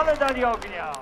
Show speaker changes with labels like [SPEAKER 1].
[SPEAKER 1] Ale dali ognia.